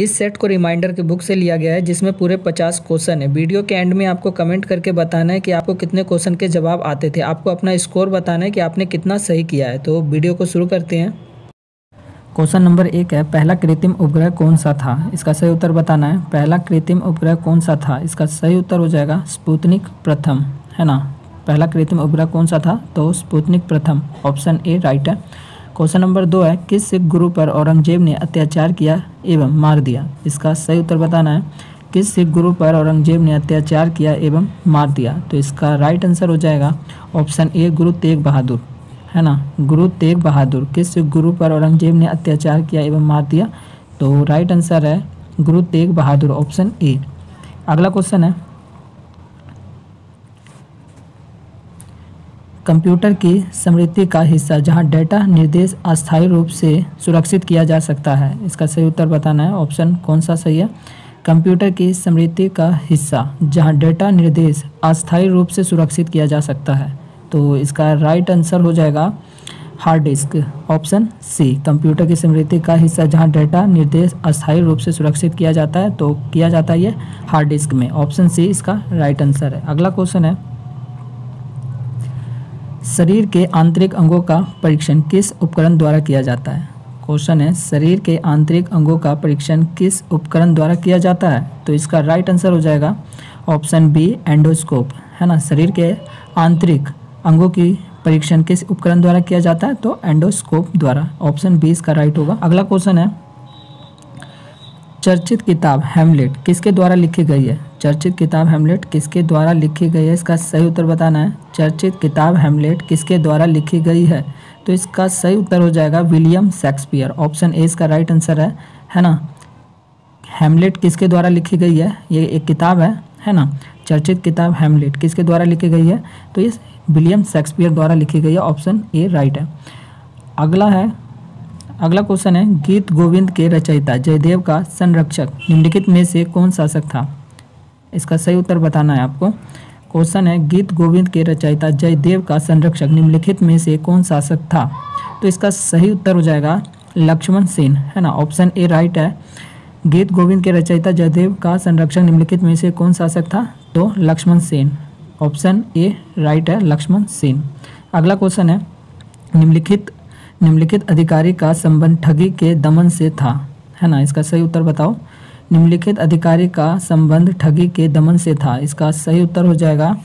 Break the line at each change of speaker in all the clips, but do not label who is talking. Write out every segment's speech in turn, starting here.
इस सेट को रिमाइंडर के बुक से लिया गया है, जिसमें पूरे पचास क्वेश्चन है। वीडियो के एंड में आपको कमेंट करके बताना है कि आपको कितने क्वेश्चन के जवाब आते थे। आपको अपना स्कोर बताना है कि आपने कितना सही किया है। तो वीडियो को शुरू करते हैं। क्वेश्चन नंबर एक है, पहला कृत्रिम उपग्रह कौन सा था? इसका सही उत्तर बताना है। पहला कृत्रिम उपग्रह कौन सा था? इसका सही उत्तर हो जाएगा स्पुतनिक प्रथम, है ना? पहला कृत्रिम उपग्रह कौन सा था? तो स्पुतनिक प्रथम, ऑप्शन ए राइट है क्वेश्चन नंबर दो है, किस सिख गुरु पर औरंगज़ेब ने अत्याचार किया एवं मार दिया? इसका सही उत्तर बताना है, किस सिख गुरु पर औरंगज़ेब ने अत्याचार किया एवं मार दिया? तो इसका राइट आंसर हो जाएगा ऑप्शन ए गुरु तेग बहादुर। है ना? गुरु तेग बहादुर, किस सिख गुरु पर औरंगज़ेब ने अत्याचार किया एवं मार दिया? तो राइट आंसर है, गुरु तेग बहादुर ऑप्शन ए अगला क्वेश्चन है कंप्यूटर की समृद्धि का हिस्सा, जहाँ डेटा निर्देश अस्थायी रूप से सुरक्षित किया जा सकता है। इसका सही उत्तर बताना है, ऑप्शन कौन सा सही है? कंप्यूटर की समृद्धि का हिस्सा, जहाँ डेटा निर्देश अस्थायी रूप से सुरक्षित किया जा सकता है। तो इसका राइट आंसर हो जाएगा hard disk, option C. Computer की समृद्धि का हिस्सा, जहाँ डेटा निर्देश अस्थायी रूप से सुरक्षित किया जाता है तो किया जाता है ये हार्ड डिस्क में। ऑप्शन सी, इसका राइट आंसर है। अगला क्वेश्चन है शरीर के आंतरिक अंगों का परीक्षण किस उपकरण द्वारा किया जाता है? क्वेश्चन है, शरीर के आंतरिक अंगों का परीक्षण किस उपकरण द्वारा किया जाता है? तो इसका राइट आंसर हो जाएगा ऑप्शन बी एंडोस्कोप है ना? शरीर के आंतरिक अंगों की परीक्षण किस उपकरण द्वारा किया जाता है? तो एंडोस्कोप द्वारा। ऑप्शन बी इसका राइट होगा। अगला क्वेश्चन है, चर्चित किताब हेमलेट किसके द्वारा लिखी गई है? चर्चित किताब हेमलेट किसके द्वारा लिखी गई है? इसका सही उत्तर बताना है। चर्चित किताब हेमलेट किसके द्वारा लिखी गई है? तो इसका सही उत्तर हो जाएगा विलियम शेक्सपियर ऑप्शन ए इसका राइट आंसर है है ना? हेमलेट किसके द्वारा लिखी गई है? ये एक किताब है है ना? चर्चित किताब हेमलेट किसके द्वारा लिखी गई है? तो ये विलियम शेक्सपियर द्वारा लिखी गई है। ऑप्शन ए राइट है। अगला है, अगला क्वेश्चन है, गीत गोविंद के रचयिता जयदेव का संरक्षक निम्नलिखित में से कौन शासक था? इसका सही उत्तर बताना है आपको। क्वेश्चन है, गीत गोविंद के रचयिता जयदेव का संरक्षक निम्नलिखित में से कौन शासक था? तो इसका सही उत्तर हो जाएगा, लक्ष्मण सेन, है ना? ऑप्शन ए राइट है। गीत गोविंद के रचयिता जयदेव का संरक्षक निम्नलिखित में से कौन शासक था? तो Lakshman Sen. Option A right है, लक्ष्मण सेन। अगला क्वेश्चन है, निम्नलिखित निम्नलिखित अधिकारी का संबंध ठगी के दमन से था। है ना? इसका सही उत्तर बताओ। निम्नलिखित अधिकारी का संबंध ठगी के दमन से था। इसका सही उत्तर हो जाएगा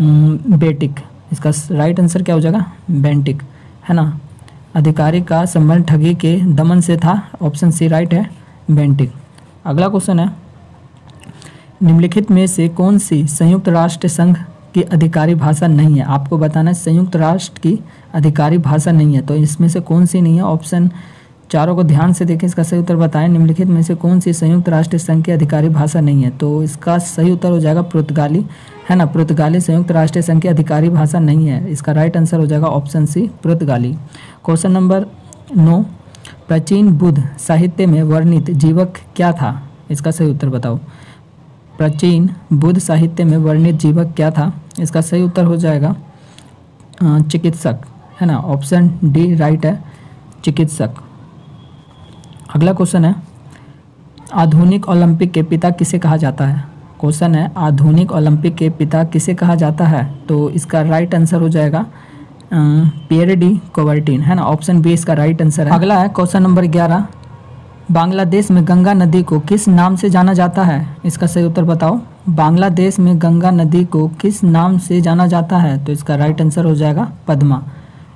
बेटिक। इसका राइट आंसर क्या हो जाएगा? बेंटिक। है ना? अधिकारी का संबंध ठगी के दमन से था। ऑप्शन सी राइट है, बेंटिक। अगला क्वेश्चन है, निम्नलिखित में से कौन सी संयुक्त राष्ट्र संघ की अधिकारी भाषा नहीं है? आपको बताना है, संयुक्त राष्ट्र की अधिकारी भाषा नहीं है तो इसमें से कौन सी नहीं है? ऑप्शन चारों को ध्यान से देखें, इसका सही उत्तर बताएँ। निम्नलिखित में से कौन सी संयुक्त राष्ट्र संघ की अधिकारी भाषा नहीं है? तो इसका सही उत्तर हो जाएगा पुर्तगाली। है ना? पुर्तगाली संयुक्त राष्ट्र संघ की अधिकारी भाषा नहीं है। इसका राइट आंसर हो जाएगा ऑप्शन सी पुर्तगाली। क्वेश्चन नंबर नौ। प्राचीन बुद्ध साहित्य में वर्णित जीवक क्या था? इसका सही उत्तर बताओ। प्राचीन बुद्ध साहित्य में वर्णित जीवक क्या था? इसका सही उत्तर हो जाएगा चिकित्सक। है ना? ऑप्शन डी राइट है, चिकित्सक। अगला क्वेश्चन है, आधुनिक ओलंपिक के पिता किसे कहा जाता है? क्वेश्चन है, आधुनिक ओलंपिक के पिता किसे कहा जाता है? तो इसका राइट आंसर हो जाएगा पियर डी कोवर्टीन है ना? ऑप्शन बी इसका राइट आंसर है। अगला है क्वेश्चन नंबर ग्यारह, बांग्लादेश में गंगा नदी को किस नाम से जाना जाता है? इसका सही उत्तर बताओ। बांग्लादेश में गंगा नदी को किस नाम से जाना जाता है? तो इसका राइट आंसर हो जाएगा, पद्मा।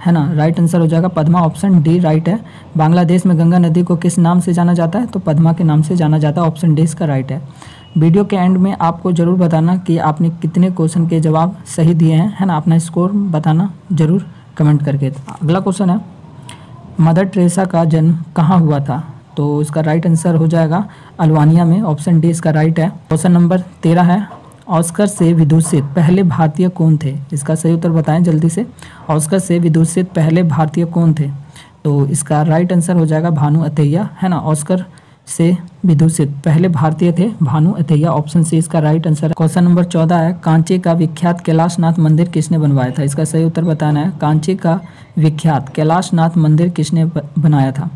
है ना? राइट आंसर हो जाएगा पद्मा ऑप्शन डी राइट है। बांग्लादेश में गंगा नदी को किस नाम से जाना जाता है? तो पद्मा के नाम से जाना जाता है ऑप्शन डी इसका राइट है। वीडियो के एंड में आपको ज़रूर बताना कि आपने कितने क्वेश्चन के जवाब सही दिए हैं, है ना? अपना स्कोर बताना ज़रूर कमेंट करके। अगला क्वेश्चन है, मदर ट्रेसा का जन्म कहाँ हुआ था? तो इसका राइट आंसर हो जाएगा अल्वानिया में ऑप्शन डी इसका राइट है। क्वेश्चन नंबर तेरह है ऑस्कर से विदूषित पहले भारतीय कौन थे? इसका सही उत्तर बताएँ जल्दी से। ऑस्कर से विदूषित पहले भारतीय कौन थे? तो इसका राइट आंसर हो जाएगा भानु अतैया है ना? ऑस्कर से विदूषित पहले भारतीय थे, भानु अथैया ऑप्शन सी इसका राइट आंसर क्वेश्चन नंबर चौदह है, कांचे का विख्यात कैलाशनाथ मंदिर किसने बनवाया था? इसका सही उत्तर बताना है, कांचे का विख्यात कैलाशनाथ मंदिर किसने बनाया था?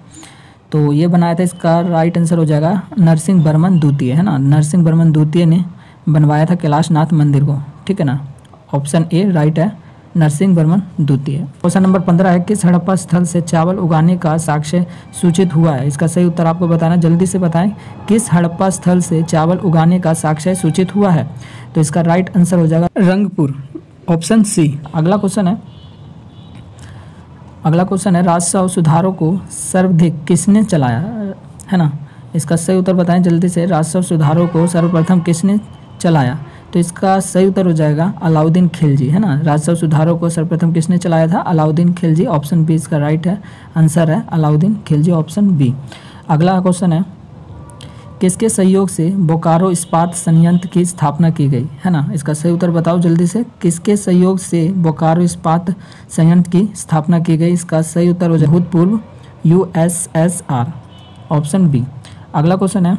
तो ये बनाया था, इसका राइट आंसर हो जाएगा नरसिंह बर्मन द्वितीय, है ना? नरसिंह बर्मन द्वितीय ने बनवाया था कैलाशनाथ मंदिर को, ठीक है ना? ऑप्शन ए राइट है, नरसिंह वर्मन द्वितीय। क्वेश्चन नंबर पंद्रह है, किस हड़प्पा स्थल से चावल उगाने का साक्ष्य सूचित हुआ है? इसका सही उत्तर आपको बताना, जल्दी से बताएँ, किस हड़प्पा स्थल से चावल उगाने का साक्ष्य सूचित हुआ है? तो इसका राइट आंसर हो जाएगा रंगपुर, ऑप्शन सी अगला क्वेश्चन है, अगला क्वेश्चन है, राजस्व सुधारों को सर्वाधिक किसने चलाया? है ना? इसका सही उत्तर बताएँ, जल्दी से, राजस्व सुधारों को सर्वप्रथम किसने चलाया। तो इसका सही उत्तर हो जाएगा अलाउद्दीन खिलजी, है ना? राजस्व सुधारों को सर्वप्रथम किसने चलाया था? अलाउद्दीन खिलजी ऑप्शन बी इसका राइट है। आंसर है अलाउद्दीन खिलजी ऑप्शन बी अगला क्वेश्चन है, किसके सहयोग से बोकारो इस्पात संयंत्र की स्थापना की गई, है ना? इसका सही उत्तर बताओ जल्दी से। किसके सहयोग से बोकारो इस्पात संयंत्र की स्थापना की गई? इसका सही उत्तर हो जाए भूतपूर्व U S S R option B अगला क्वेश्चन है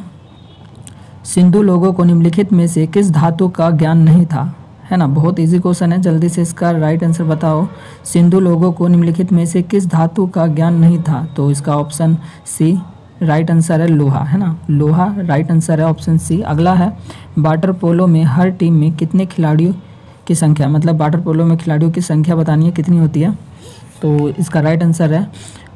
सिंधु लोगों को निम्नलिखित में से किस धातु का ज्ञान नहीं था? है ना? बहुत इजी क्वेश्चन है, जल्दी से इसका राइट आंसर बताओ। सिंधु लोगों को निम्नलिखित में से किस धातु का ज्ञान नहीं था? तो इसका ऑप्शन सी राइट आंसर है लोहा, है ना? लोहा राइट आंसर है ऑप्शन सी अगला है वाटर पोलो में हर टीम में कितने खिलाड़ियों की संख्या? मतलब वाटर पोलो में खिलाड़ियों की संख्या बतानी है, कितनी होती है? तो इसका राइट आंसर है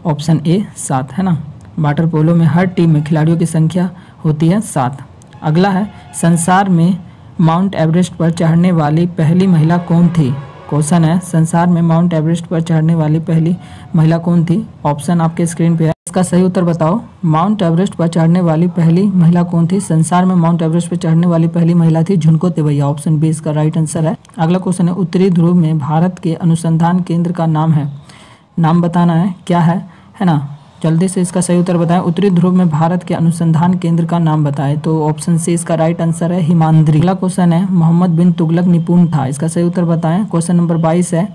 ऑप्शन ए सात, है ना? वाटर पोलो में हर टीम में खिलाड़ियों की संख्या होती है सात। अगला है, संसार में माउंट एवरेस्ट पर चढ़ने वाली पहली महिला कौन थी? क्वेश्चन है, संसार में माउंट एवरेस्ट पर चढ़ने वाली पहली महिला कौन थी? ऑप्शन आपके स्क्रीन पे है। इसका सही उत्तर बताओ। माउंट एवरेस्ट पर चढ़ने वाली पहली महिला कौन थी? संसार में माउंट एवरेस्ट पर चढ़ने वाली पहली महिला थी झुनको तेवैया। ऑप्शन बी इसका राइट आंसर है। अगला क्वेश्चन है, उत्तरी ध्रुव में भारत के अनुसंधान केंद्र का नाम है। नाम बताना है, क्या है? है ना? जल्दी से इसका सही उत्तर बताएँ। उत्तरी ध्रुव में भारत के अनुसंधान केंद्र का नाम बताएँ तो ऑप्शन सी इसका राइट आंसर है, हिमांद्री। अगला क्वेश्चन है, मोहम्मद बिन तुगलक निपुण था। इसका सही उत्तर बताएँ क्वेश्चन नंबर बाईस है,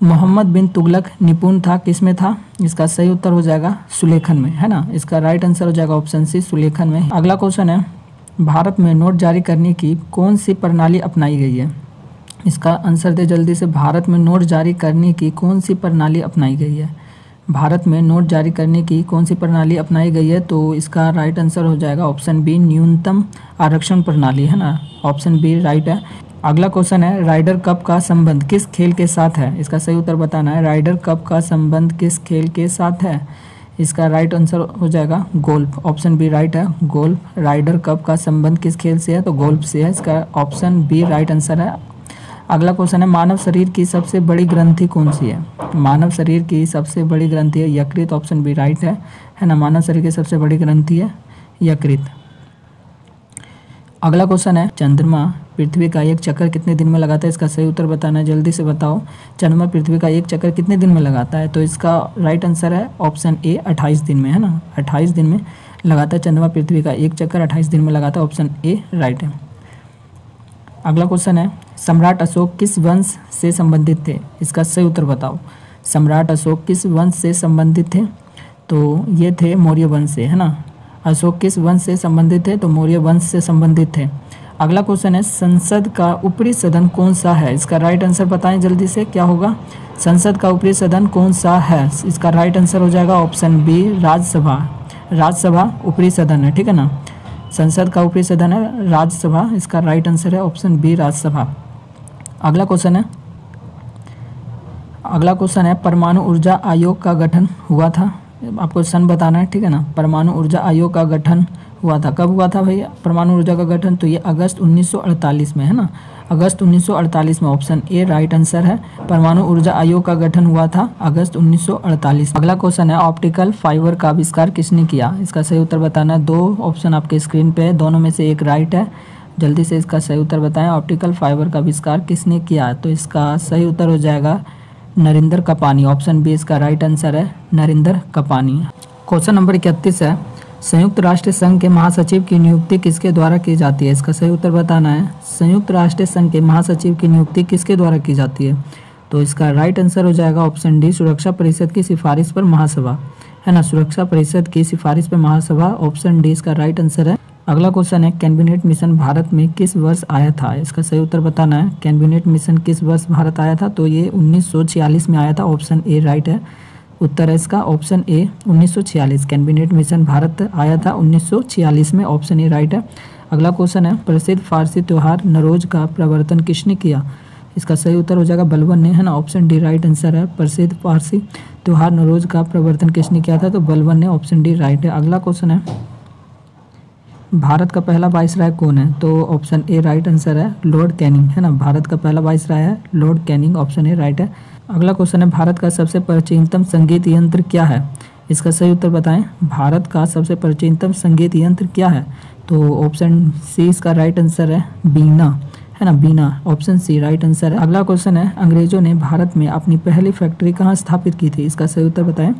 मोहम्मद बिन तुगलक निपुण था, किसमें था? इसका सही उत्तर हो जाएगा सुलेखन में, है ना? इसका राइट आंसर हो जाएगा ऑप्शन सी सुलेखन में। अगला क्वेश्चन है, भारत में नोट जारी करने की कौन सी प्रणाली अपनाई गई है? इसका आंसर दे जल्दी से, भारत में नोट जारी करने की कौन सी प्रणाली अपनाई गई है? भारत में नोट जारी करने की कौन सी प्रणाली अपनाई गई है? तो इसका राइट आंसर हो जाएगा ऑप्शन बी न्यूनतम आरक्षण प्रणाली, है ना? ऑप्शन बी राइट है। अगला क्वेश्चन है राइडर कप का संबंध किस खेल के साथ है? इसका सही उत्तर बताना है राइडर कप का संबंध किस खेल के साथ है? इसका राइट आंसर हो जाएगा गोल्फ ऑप्शन बी राइट है गोल्फ राइडर कप का संबंध किस खेल से है? तो गोल्फ से है। इसका ऑप्शन बी राइट आंसर है अगला क्वेश्चन है, मानव शरीर की सबसे बड़ी ग्रंथि कौन सी है? मानव शरीर की सबसे बड़ी ग्रंथि है, यकृत ऑप्शन बी राइट है। है ना, मानव शरीर की सबसे बड़ी ग्रंथि है, यकृत। अगला क्वेश्चन है, चंद्रमा, पृथ्वी का एक चक्कर कितने दिन में लगाता है? इसका सही उत्तर बताना है, जल्दी से बताओ। चंद्रमा, पृथ्वी का एक चक्कर कितने दिन में लगाता है? तो इसका राइट आंसर है ऑप्शन ए अट्ठाईस दिन में, है ना? अट्ठाईस दिन में लगाता है चंद्रमा, पृथ्वी का एक चक्कर, अट्ठाईस दिन में लगाता है ऑप्शन ए राइट है। अगला क्वेश्चन है सम्राट अशोक किस वंश से संबंधित थे? इसका सही उत्तर बताओ। सम्राट अशोक किस वंश से संबंधित थे? तो ये थे मौर्य वंश से, है ना? अशोक किस वंश से संबंधित थे? तो मौर्य वंश से संबंधित थे। अगला क्वेश्चन है, संसद का ऊपरी सदन कौन सा है? इसका राइट आंसर बताएँ जल्दी से, क्या होगा? संसद का ऊपरी सदन कौन सा है? इसका राइट आंसर हो जाएगा ऑप्शन बी राज्यसभा। राज्यसभा ऊपरी सदन है, ठीक है ना? संसद का ऊपरी सदन है, राज्यसभा। इसका राइट आंसर है ऑप्शन बी राज्यसभा। अगला क्वेश्चन है। अगला क्वेश्चन है, परमाणु ऊर्जा आयोग का गठन हुआ था। आपको सन बताना है, ठीक है ना? परमाणु ऊर्जा आयोग का गठन हुआ था। कब हुआ था भैया? परमाणु ऊर्जा का गठन? तो ये अगस्त 1948 में, है ना? अगस्त 1948 में ऑप्शन ए राइट आंसर है। परमाणु ऊर्जा आयोग का गठन हुआ था अगस्त 1948 अगला क्वेश्चन है ऑप्टिकल फाइबर का आविष्कार किसने किया? इसका सही उत्तर बताना है। दो ऑप्शन आपके स्क्रीन पे है, दोनों में से एक राइट है। जल्दी से इसका सही उत्तर बताएँ। ऑप्टिकल फाइबर का आविष्कार किसने किया? तो इसका सही उत्तर हो जाएगा नरेंद्र कपानी। ऑप्शन बी इसका राइट आंसर है नरेंद्र कपानी। क्वेश्चन नंबर इकतीस है। संयुक्त राष्ट्र संघ के महासचिव की नियुक्ति किसके द्वारा की जाती है? इसका सही उत्तर बताना है। संयुक्त राष्ट्र संघ के महासचिव की नियुक्ति किसके द्वारा की जाती है? तो इसका राइट आंसर हो जाएगा ऑप्शन डी, सुरक्षा परिषद की सिफारिश पर महासभा। है ना? सुरक्षा परिषद की सिफारिश पर महासभा। ऑप्शन डी इसका राइट आंसर है अगला क्वेश्चन है, कैबिनेट मिशन भारत में किस वर्ष आया था? इसका सही उत्तर बताना है, कैबिनेट मिशन किस वर्ष भारत आया था? तो ये 1946 में आया था, ऑप्शन ए राइट है। उत्तर है इसका, option A 1946 cabinet mission Bharat आया था 1946 में, ऑप्शन ए राइट है। अगला क्वेश्चन है, प्रसिद्ध फारसी त्यौहार नरोज का प्रवर्तन किसने किया? इसका सही उत्तर हो जाएगा बलवन ने, है ना? ऑप्शन डी राइट आंसर है, प्रसिद्ध फारसी त्यौहार नरोज का प्रवर्तन किसने किया था? तो बलवन ने, ऑप्शन डी राइट है। अगला क्वेश्चन है भारत का पहला वाइस राय कौन है? तो ऑप्शन ए राइट आंसर है लॉर्ड कैनिंग, है ना? भारत का पहला वाइस राय है Lord Canning, option A right है। अगला क्वेश्चन है, भारत का सबसे प्राचीनतम संगीत यंत्र क्या है? इसका सही उत्तर बताएँ। भारत का सबसे प्राचीनतम संगीत यंत्र क्या है? तो ऑप्शन सी इसका राइट आंसर है बीना, है ना? Bina, option C right answer है। अगला क्वेश्चन है, अंग्रेज़ों ने भारत में अपनी पहली फैक्ट्री कहाँ स्थापित की थी? इसका सही उत्तर बताएँ।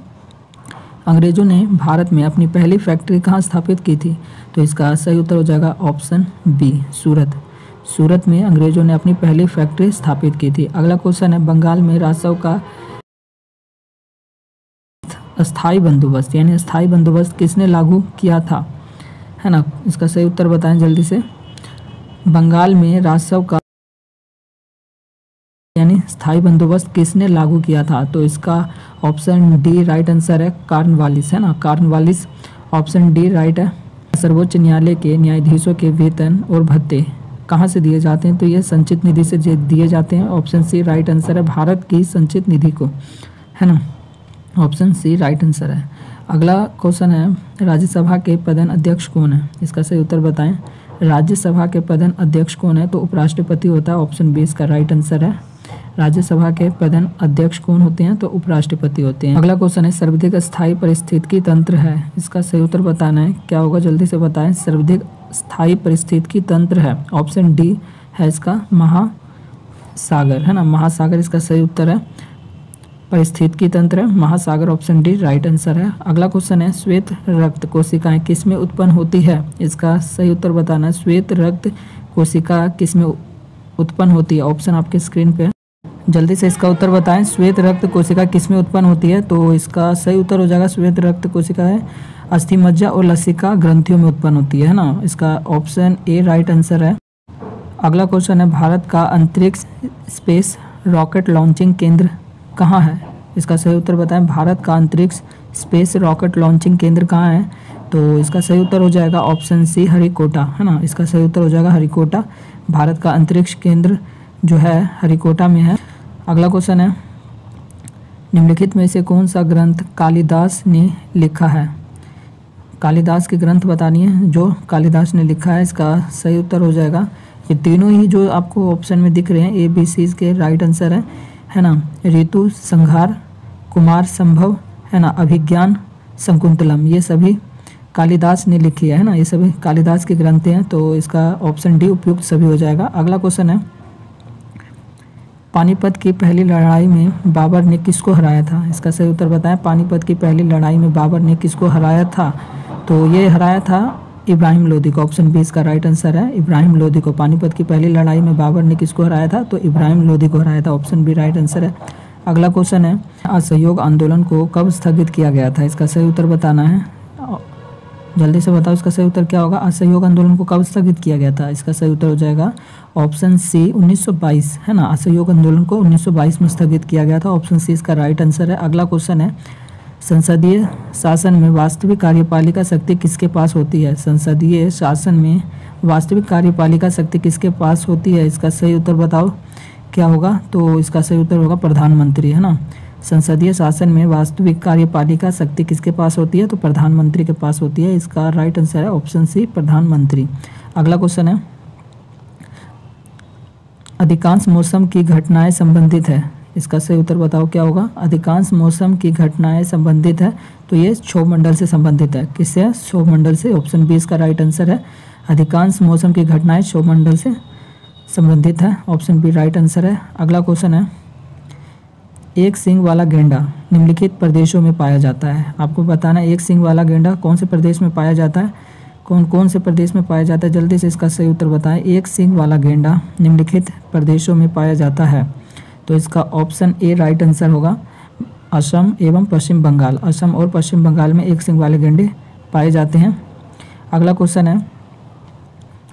अंग्रेज़ों ने भारत में अपनी पहली फैक्ट्री कहाँ स्थापित की थी? तो इसका सही उत्तर हो जाएगा ऑप्शन बी, सूरत। सूरत में अंग्रेज़ों ने अपनी पहली फैक्ट्री स्थापित की थी। अगला क्वेश्चन है, बंगाल में राजस्व का स्थायी बंदोबस्त, यानी स्थायी बंदोबस्त किसने लागू किया था? है ना? इसका सही उत्तर बताएँ जल्दी से। बंगाल में राजस्व का स्थायी बंदोबस्त किसने लागू किया था? तो इसका ऑप्शन डी राइट आंसर है कार्नवालिस, है ना? कार्नवालिस ऑप्शन डी राइट है। सर्वोच्च न्यायालय के न्यायाधीशों के वेतन और भत्ते कहाँ से दिए जाते हैं? तो ये संचित निधि से दिए जाते हैं। ऑप्शन सी राइट आंसर है भारत की संचित निधि को, है ना? ऑप्शन सी राइट आंसर है। अगला क्वेश्चन है, राज्यसभा के प्रधान अध्यक्ष कौन है? इसका सही उत्तर बताएँ। राज्यसभा के प्रधान अध्यक्ष कौन है? तो उपराष्ट्रपति होता है ऑप्शन बी इसका राइट आंसर है। राज्यसभा के प्रधान अध्यक्ष कौन होते हैं? तो उपराष्ट्रपति होते हैं। अगला क्वेश्चन है, सर्वाधिक स्थायी परिस्थिति तंत्र है। इसका सही उत्तर बताना है। क्या होगा? जल्दी से बताएँ। सर्वाधिक स्थायी परिस्थिति तंत्र है। ऑप्शन डी है इसका महासागर, है ना? महासागर इसका सही उत्तर है। परिस्थितिकी तंत्र है। महासागर ऑप्शन डी राइट आंसर है। अगला क्वेश्चन है, श्वेत रक्त कोशिकाएँ किसमें उत्पन्न होती है? इसका सही उत्तर बताना है। श्वेत रक्त कोशिका किसमें उत्पन्न होती है? ऑप्शन आपके स्क्रीन पे जल्दी से इसका उत्तर बताएँ। श्वेत रक्त कोशिका किसमें उत्पन्न होती है? तो इसका सही उत्तर हो जाएगा श्वेत रक्त कोशिका है। अस्थि मज्जा और लसिका ग्रंथियों में उत्पन्न होती है ना? इसका ऑप्शन ए राइट आंसर है। अगला क्वेश्चन है, भारत का अंतरिक्ष स्पेस रॉकेट लॉन्चिंग केंद्र कहाँ है? इसका सही उत्तर बताएँ। भारत का अंतरिक्ष स्पेस रॉकेट लॉन्चिंग केंद्र कहाँ है? तो इसका सही उत्तर हो जाएगा ऑप्शन सी हरिकोटा, है ना? इसका सही उत्तर हो जाएगा हरिकोटा। भारत का अंतरिक्ष केंद्र जो है हरिकोटा में है। अगला क्वेश्चन है, निम्नलिखित में से कौन सा ग्रंथ कालिदास ने लिखा है? कालिदास के ग्रंथ बतानी है जो कालिदास ने लिखा है, इसका सही उत्तर हो जाएगा। ये तीनों ही जो आपको ऑप्शन में दिख रहे हैं ए बी सी के राइट आंसर है। है ना? ऋतु, संहार, कुमार, संभव, है ना? अभिज्ञान, शंकुंतलम, ये सभी कालिदास ने लिखी है ना? ये सभी कालिदास के ग्रंथ हैं तो इसका ऑप्शन डी उपयुक्त सभी हो जाएगा। अगला क्वेश्चन है पानीपत की पहली लड़ाई में बाबर ने किसको हराया था? इसका सही उत्तर बताएँ। पानीपत की पहली लड़ाई में बाबर ने किसको हराया था? तो ये हराया था इब्राहिम लोधी को। ऑप्शन बी इसका राइट आंसर है। इब्राहिम लोधी को। पानीपत की पहली लड़ाई में बाबर ने किसको हराया था? तो इब्राहिम लोधी को हराया था। ऑप्शन बी राइट आंसर है। अगला क्वेश्चन है। असहयोग आंदोलन को कब स्थगित किया गया था? इसका सही उत्तर बताना है। जल्दी से बताओ इसका सही उत्तर क्या होगा? असहयोग आंदोलन को कब स्थगित किया गया था? इसका सही उत्तर हो जाएगा ऑप्शन सी 1922 है ना? असहयोग आंदोलन को 1922 में स्थगित किया गया था। ऑप्शन सी इसका राइट आंसर है। अगला क्वेश्चन है, संसदीय शासन में वास्तविक कार्यपालिका शक्ति किसके पास होती है? संसदीय शासन में वास्तविक कार्यपालिका शक्ति किसके पास होती है? इसका सही उत्तर बताओ। क्या होगा? तो इसका सही उत्तर होगा प्रधानमंत्री, है ना? संसदीय शासन में वास्तविक कार्यपालिका शक्ति किसके पास होती है? तो प्रधानमंत्री के पास होती है। इसका राइट आंसर है ऑप्शन सी प्रधानमंत्री। अगला क्वेश्चन है। अधिकांश मौसम की घटनाएँ संबंधित है। इसका सही उत्तर बताओ, क्या होगा? अधिकांश मौसम की घटनाएँ संबंधित है तो ये क्षोभ मंडल से संबंधित है। किससे क्षोभ मंडल से। ऑप्शन बी इसका राइट आंसर है। अधिकांश मौसम की घटनाएँ क्षोभ मंडल से संबंधित है। ऑप्शन बी राइट आंसर है। अगला क्वेश्चन है। एक सिंग वाला गेंडा निम्नलिखित प्रदेशों में पाया जाता है। आपको बताना एक सिंग वाला गेंडा कौन से प्रदेश में पाया जाता है? कौन कौन से प्रदेश में पाया जाता है? जल्दी से इसका सही उत्तर बताएँ। एक सिंग वाला गेंडा निम्नलिखित प्रदेशों में पाया जाता है। तो इसका ऑप्शन ए राइट आंसर होगा। असम एवं पश्चिम बंगाल। असम और पश्चिम बंगाल में एक सिंह वाले गेंडे पाए जाते हैं। अगला क्वेश्चन है,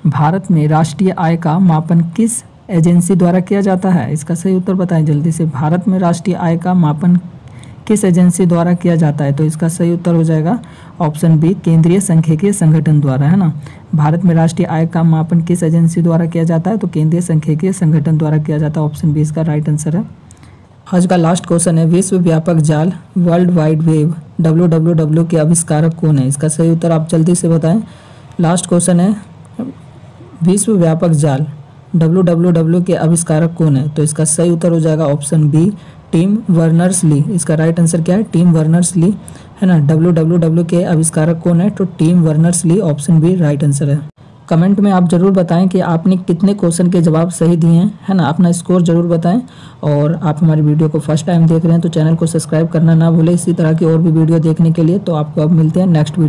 भारत में राष्ट्रीय आय का मापन किस एजेंसी द्वारा किया जाता है। इसका सही उत्तर बताएँ। जल्दी से, भारत में राष्ट्रीय आय का मापन किस एजेंसी द्वारा किया जाता है? तो इसका सही उत्तर हो जाएगा ऑप्शन बी, केंद्रीय संख्यकीय संगठन द्वारा, है ना? भारत में राष्ट्रीय आय का मापन किस एजेंसी द्वारा किया जाता है? तो केंद्रीय संख्यकीय संगठन द्वारा किया जाता है। ऑप्शन बी, इसका राइट आंसर है। आज का लास्ट क्वेश्चन है, विश्व व्यापक जाल World Wide Web W W W के आविष्कारक कौन है? इसका सही उत्तर आप जल्दी से बताएँ। लास्ट क्वेश्चन है, विश्व व्यापक जाल डब्ल्यू डब्ल्यू डब्ल्यू के आविष्कारक कौन है? तो इसका सही उत्तर हो जाएगा option B Tim Berners Lee इसका राइट आंसर क्या है? टीम वर्नर्स ली है ना? डब्ल्यू डब्ल्यू डब्ल्यू के आविष्कारक कौन है? तो Tim Berners Lee option B right answer है। कमेंट में आप ज़रूर बताएँ कि आपने कितने क्वेश्चन के जवाब सही दिए हैं, है ना? अपना स्कोर ज़रूर बताएँ। और आप हमारी वीडियो को फ़र्स्ट टाइम देख रहे हैं तो चैनल को सब्सक्राइब करना ना भूलें। इसी तरह की और भी वीडियो देखने के लिए तो आपको अब मिलते हैं नेक्स्ट वीडियो